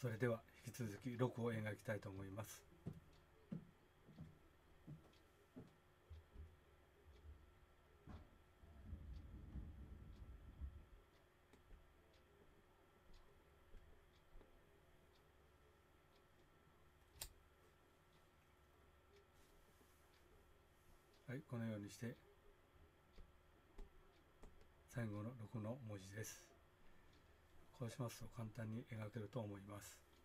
それでは引き続き6を描きたいと思います。はいこのようにして最後の6の文字です。こうしますと簡単に描けると思います。